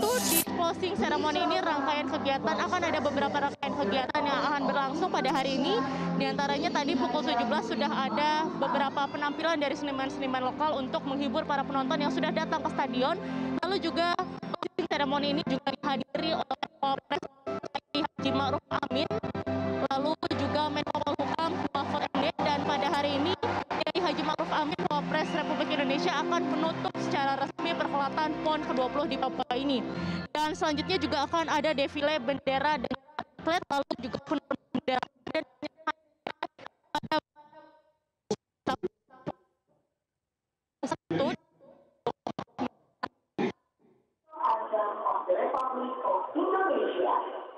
itu di closing ceremony ini rangkaian kegiatan akan ada beberapa rangkaian kegiatan yang akan berlangsung pada hari ini. Di antaranya tadi pukul 17 sudah ada beberapa penampilan dari seniman-seniman lokal untuk menghibur para penonton yang sudah datang ke stadion. Lalu juga closing ceremony ini juga dihadiri Republik Indonesia akan menutup secara resmi perhelatan PON ke-20 di Papua ini. Dan selanjutnya juga akan ada defile bendera dan atlet lalu juga penurunan bendera dan satu Republic of Indonesia.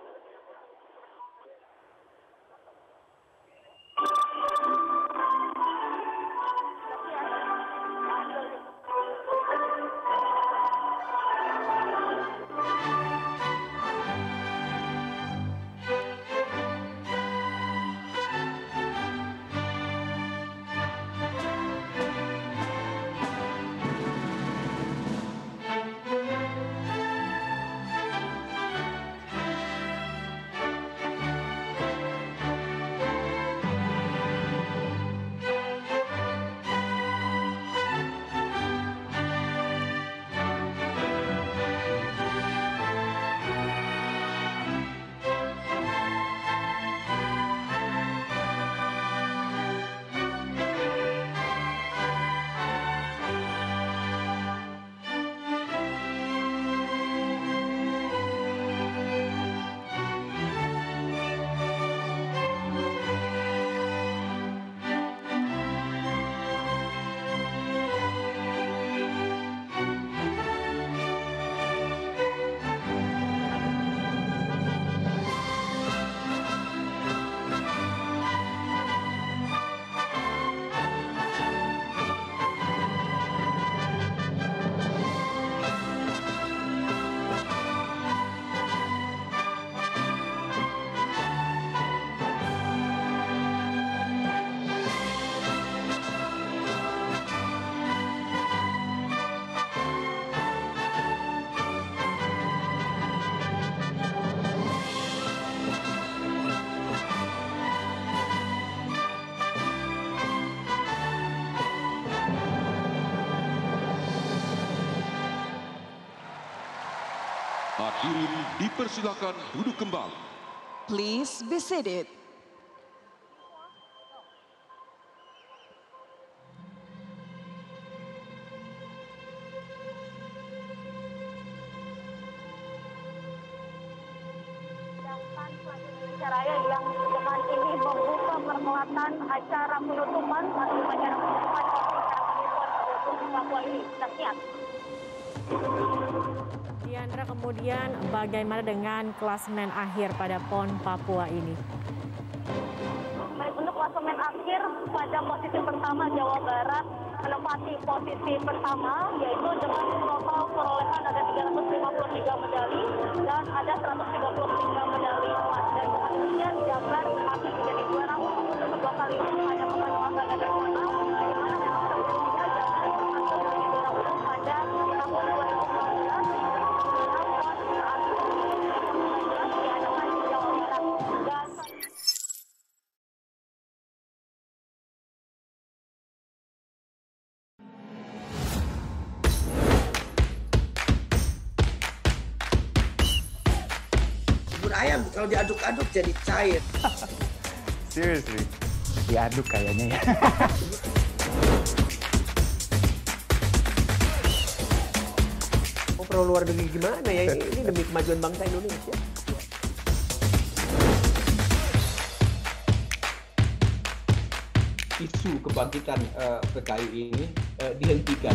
Hadirin dipersilakan duduk kembali. Please be seated. Raya yang dengan ini membuka perhelatan acara penutupan atau acara penutupan ceremony PON ke-20 di Papua ini. Kita Diandra kemudian bagaimana dengan klasemen akhir pada PON Papua ini? Baik, untuk klasemen akhir pada posisi pertama Jawa Barat menempati posisi pertama yaitu dengan total perolehan ada 353 medali dan ada 133 bubur ayam kalau diaduk-aduk jadi cair. Seriously, diaduk kayaknya ya. Oh, pro luar negeri gimana ya? Ini, ini demi kemajuan bangsa Indonesia. isu kebangkitan eh, PKI ini eh, dihentikan.